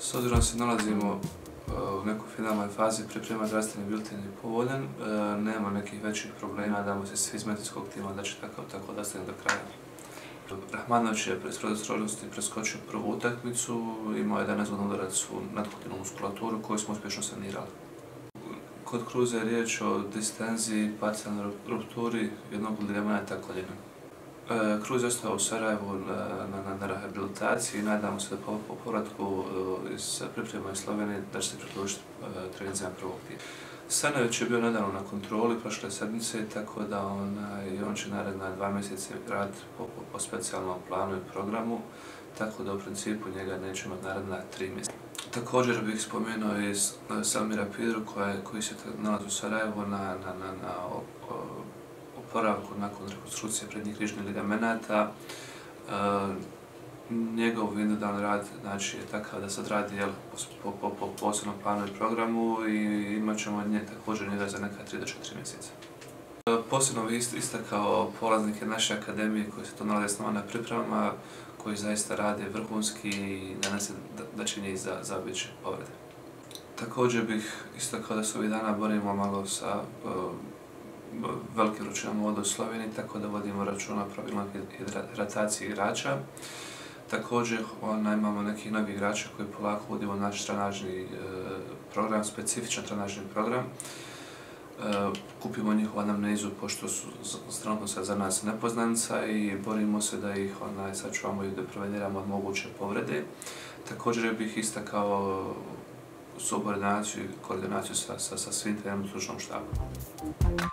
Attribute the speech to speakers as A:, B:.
A: S obzirom se nalazimo e, u nekoj finalnoj fazi priprema zdravstveni bilten je povoljan, e, nema nekih većih problema, damo se svi iz medijskog tima da će takav tako da stane do kraja. Rahmanović je pre srodostrožnosti preskočio prvu utakmicu, imao je danas godinu udarac u nadkutinu muskulaturu koju smo uspješno sanirali. Kod Kruza je riječ o distenziji, parcijalnoj rupturi jednog ligamenta koljena. E, Kruz je ostao u Sarajevu na, na, na rehabilitaciji i nadamo se da po, po povratku e, iz priprema iz Slovenije da će se priključiti e, trenicama prvog tima. Stanović je bio nedavno na kontroli prošle sedmice, tako da on, e, i on će naredna dva mjeseca rad po, po, po specijalnom planu i programu, tako da u principu njega nećemo naredna tri mjeseca. Također bih spomenuo i Samira Pidru koja, koji se nalazi u Sarajevu na, na, na, na o, o, oporavku nakon rekonstrukcije prednjih križnih ligamenata. E, njegov jednodan rad znači, je takav da sad radi jel, po, po, po posebnom planu i programu i imat ćemo nje također njega za neka 3 do 4 mjeseca. E, posebno bih istakao polaznike naše akademije koji se to nalaze s na pripremama, koji zaista rade vrhunski i danas se da, da će njih za, za povrede. Također bih istakao da se ovih dana borimo malo sa uh, velikim ručinama vode u Sloveniji, tako da vodimo računa o hidratacije igrača. Također ona, imamo nekih novih igrača koji polako uvodimo naš trenažni e, program, specifičan trenažni program. E, kupimo njihovu anamnezu pošto su stranotno sad za nas nepoznanica i borimo se da ih onaj, sačuvamo i da preveniramo od moguće povrede. Također bih istakao subordinaciju i koordinaciju sa, sa, sa svim trenom slučnom štabom.